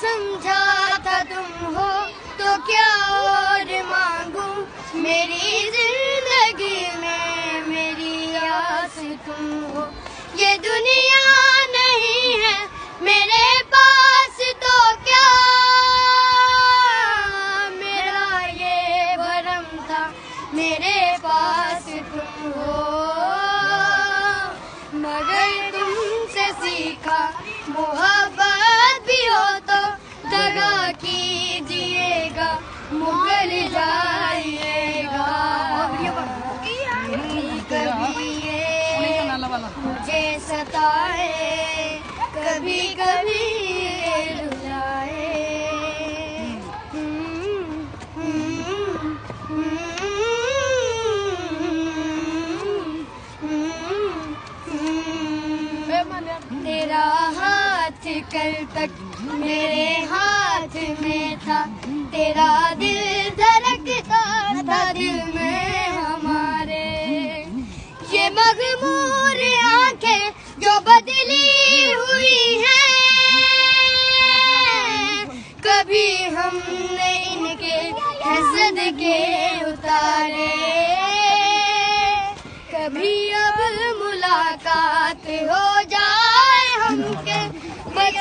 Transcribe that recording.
समझा था तुम हो तो क्या और मांगू? मेरी ज़िंदगी में मेरी आस तुम हो। ये दुनिया नहीं है मेरे पास तो क्या मेरा ये भरम था? मेरे पास तुम हो। मगर तुमसे सीखा मोहब्बत मुगल जाइएगा मुझे सताए कभी कभी। तेरा हाथ कल तक मेरे हाथ था दिल में हमारे। ये मगमूर आँखें जो बदली हुई हैं, कभी हमने इनके हसद के उतारे। कभी अब मुलाकात हो जा